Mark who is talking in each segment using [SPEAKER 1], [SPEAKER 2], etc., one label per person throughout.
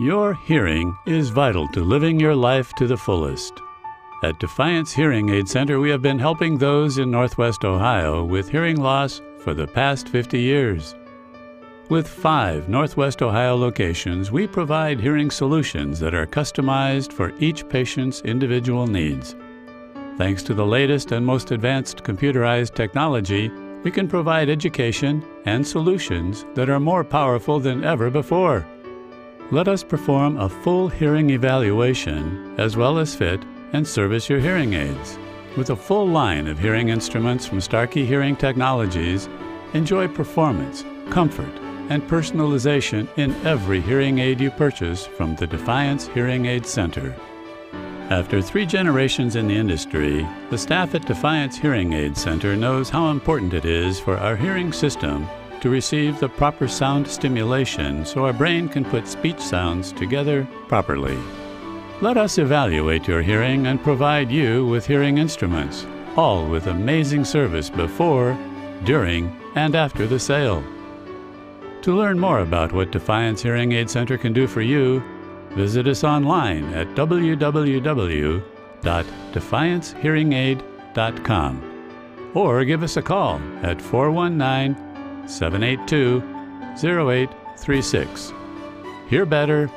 [SPEAKER 1] Your hearing is vital to living your life to the fullest. At Defiance Hearing Aid Center, we have been helping those in Northwest Ohio with hearing loss for the past 50 years. With five Northwest Ohio locations, we provide hearing solutions that are customized for each patient's individual needs. Thanks to the latest and most advanced computerized technology, we can provide education and solutions that are more powerful than ever before. Let us perform a full hearing evaluation as well as fit and service your hearing aids. With a full line of hearing instruments from Starkey Hearing Technologies, enjoy performance, comfort, and personalization in every hearing aid you purchase from the Defiance Hearing Aid Center. After three generations in the industry, the staff at Defiance Hearing Aid Center knows how important it is for our hearing system to receive the proper sound stimulation so our brain can put speech sounds together properly. Let us evaluate your hearing and provide you with hearing instruments, all with amazing service before, during, and after the sale. To learn more about what Defiance Hearing Aid Center can do for you, visit us online at www.defiancehearingaid.com or give us a call at 419 782 0836. Hear better,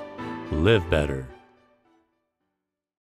[SPEAKER 1] live better.